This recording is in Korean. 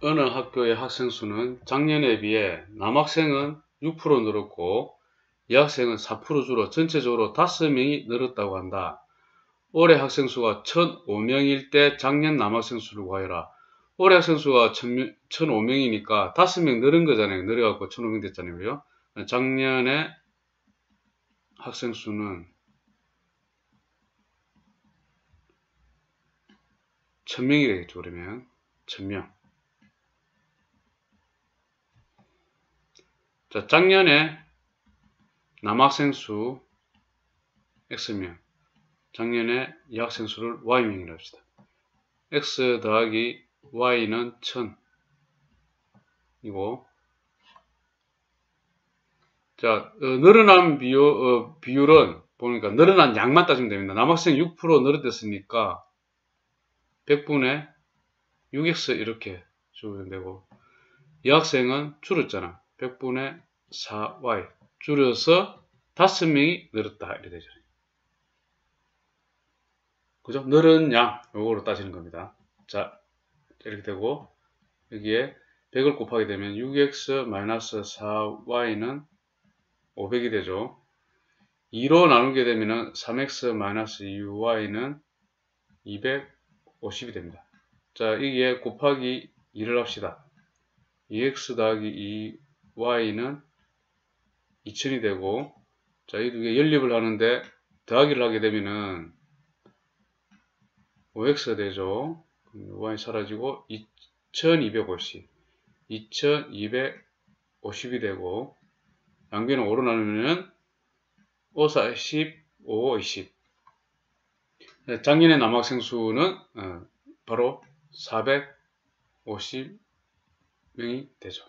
어느 학교의 학생 수는 작년에 비해 남학생은 6% 늘었고 여학생은 4% 줄어 전체적으로 5명이 늘었다고 한다. 올해 학생 수가 1005명일 때 작년 남학생 수를 구하여라. 올해 학생 수가 1005명이니까 5명 늘은 거잖아요. 늘어갖고 1005명 됐잖아요. 작년에 학생 수는 1000명이 되겠죠. 그러면 1000명. 자, 작년에 남학생 수 X명, 작년에 여학생 수를 Y명이라 합시다. X 더하기 Y는 1000이고 자, 어, 늘어난 비율, 어, 비율은 보니까 늘어난 양만 따지면 됩니다. 남학생 6% 늘어났으니까 100분의 6x 이렇게 주면 되고 여학생은 줄었잖아. 100분의 4y 줄여서 5명이 늘었다 이렇게 되죠. 그죠? 늘은 양 요거로 따지는 겁니다. 자 이렇게 되고 여기에 100을 곱하게 되면 6x-4y는 500이 되죠. 2로 나누게 되면 3x-2y는 250이 됩니다. 자, 이게 곱하기 2를 합시다. 2x 더하기 2y는 2000이 되고 자, 이 두 개 연립을 하는데 더하기를 하게 되면은 5x가 되죠. y 사라지고 2250 2250이 되고 양변을 5로 나누면 5, 40, 5, 20 작년의 남학생 수는 어, 바로 450명이 되죠.